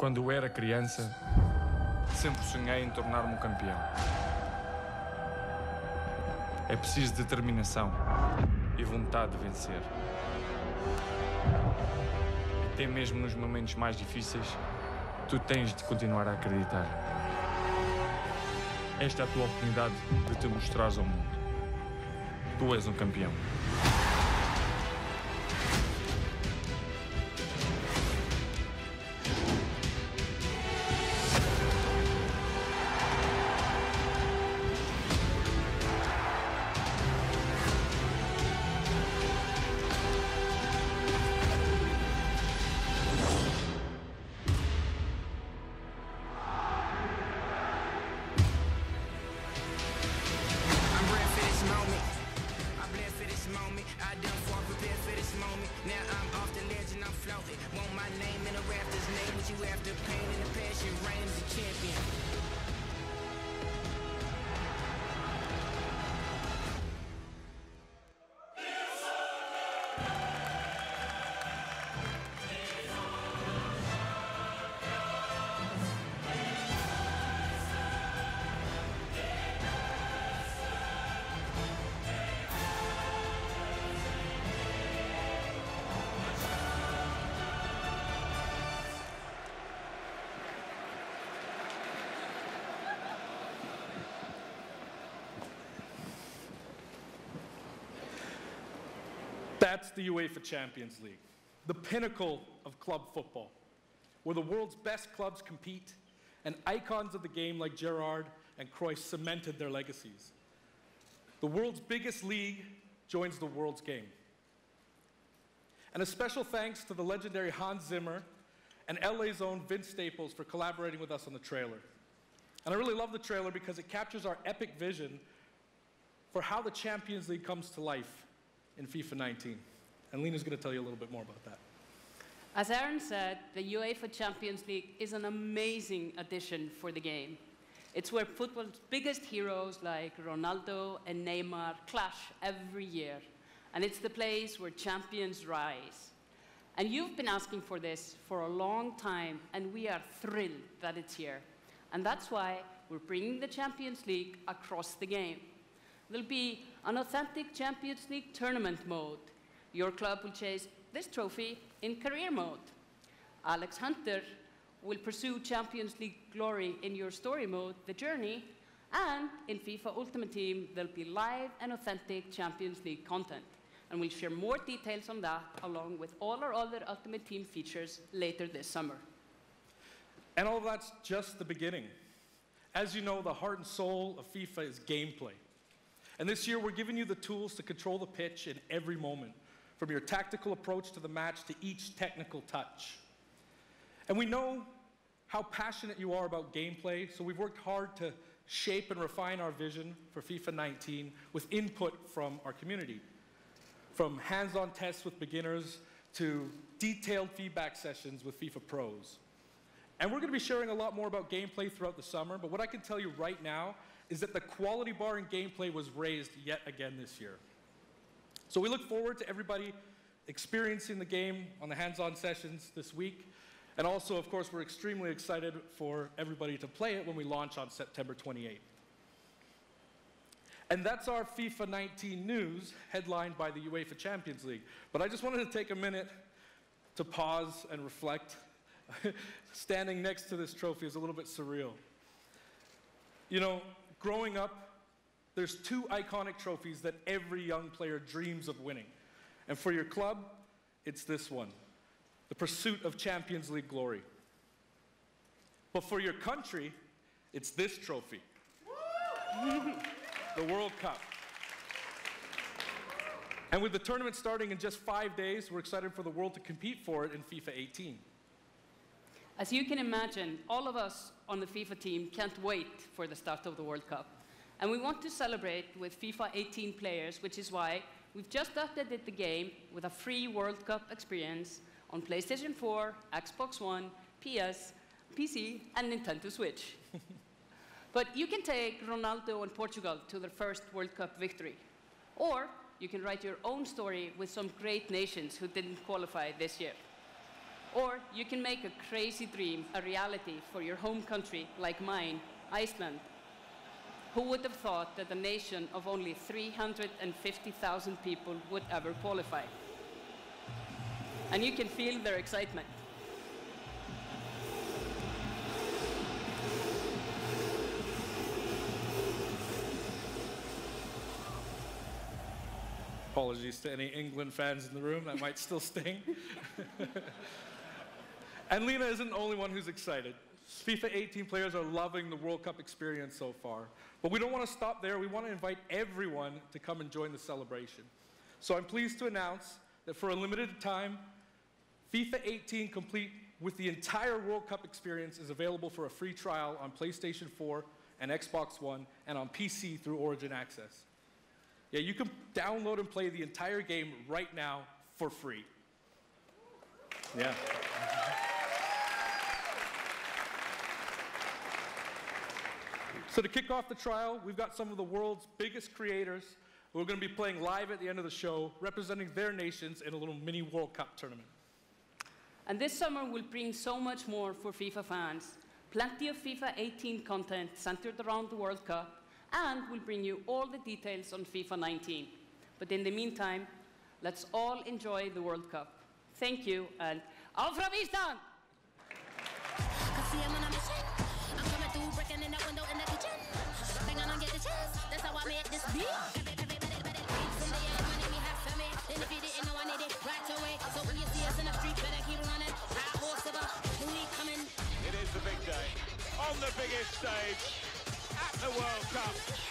Quando era criança, sempre sonhei em tornar-me um campeão. É preciso determinação e vontade de vencer. Até mesmo nos momentos mais difíceis, tu tens de continuar a acreditar. Esta é a tua oportunidade de te mostrares ao mundo. Tu és um campeão. That's the UEFA Champions League, the pinnacle of club football, where the world's best clubs compete and icons of the game like Gerrard and Cruyff cemented their legacies. The world's biggest league joins the world's game. And a special thanks to the legendary Hans Zimmer and LA's own Vince Staples for collaborating with us on the trailer. And I really love the trailer because it captures our epic vision for how the Champions League comes to life in FIFA 19. And Lena's going to tell you a little bit more about that. As Aaron said, the UEFA Champions League is an amazing addition for the game. It's where football's biggest heroes like Ronaldo and Neymar clash every year. And it's the place where champions rise. And you've been asking for this for a long time, and we are thrilled that it's here. And that's why we're bringing the Champions League across the game. There'll be an authentic Champions League tournament mode. Your club will chase this trophy in career mode. Alex Hunter will pursue Champions League glory in your story mode, The Journey, and in FIFA Ultimate Team, there'll be live and authentic Champions League content. And we'll share more details on that along with all our other Ultimate Team features later this summer. And all that's just the beginning. As you know, the heart and soul of FIFA is gameplay. And this year, we're giving you the tools to control the pitch in every moment, from your tactical approach to the match to each technical touch. And we know how passionate you are about gameplay, so we've worked hard to shape and refine our vision for FIFA 19 with input from our community. From hands on tests with beginners to detailed feedback sessions with FIFA pros. And we're going to be sharing a lot more about gameplay throughout the summer, but what I can tell you right now is that the quality bar in gameplay was raised yet again this year. So we look forward to everybody experiencing the game on the hands-on sessions this week. And also, of course, we're extremely excited for everybody to play it when we launch on September 28th. And that's our FIFA 19 news, headlined by the UEFA Champions League. But I just wanted to take a minute to pause and reflect. Standing next to this trophy is a little bit surreal. You know, growing up, there's two iconic trophies that every young player dreams of winning. And for your club, it's this one the pursuit of Champions League glory. But for your country, it's this trophy the World Cup. And with the tournament starting in just five days, we're excited for the world to compete for it in FIFA 18. As you can imagine, all of us on the FIFA team can't wait for the start of the World Cup. And we want to celebrate with FIFA 18 players, which is why we've just updated the game with a free World Cup experience on PlayStation 4, Xbox One, PS, PC, and Nintendo Switch. but you can take Ronaldo and Portugal to their first World Cup victory. Or you can write your own story with some great nations who didn't qualify this year. Or you can make a crazy dream a reality for your home country, like mine, Iceland. Who would have thought that a nation of only 350,000 people would ever qualify? And you can feel their excitement. Apologies to any England fans in the room, that might still sting. and Lena isn't the only one who's excited. FIFA 18 players are loving the World Cup experience so far. But we don't want to stop there. We want to invite everyone to come and join the celebration. So I'm pleased to announce that for a limited time, FIFA 18 complete with the entire World Cup experience is available for a free trial on PlayStation 4 and Xbox One and on PC through Origin Access. Yeah, you can download and play the entire game right now for free. Yeah. So to kick off the trial, we've got some of the world's biggest creators who are going to be playing live at the end of the show, representing their nations in a little mini World Cup tournament. And this summer will bring so much more for FIFA fans. Plenty of FIFA 18 content centered around the World Cup, and we'll bring you all the details on FIFA 19. But in the meantime, let's all enjoy the World Cup. Thank you, and áfram Ísland! That's how I made this beat. If you didn't know, I need it right away. So when you see us in the street, better keep running. Horse of coming. It is the big day on the biggest stage at the World Cup.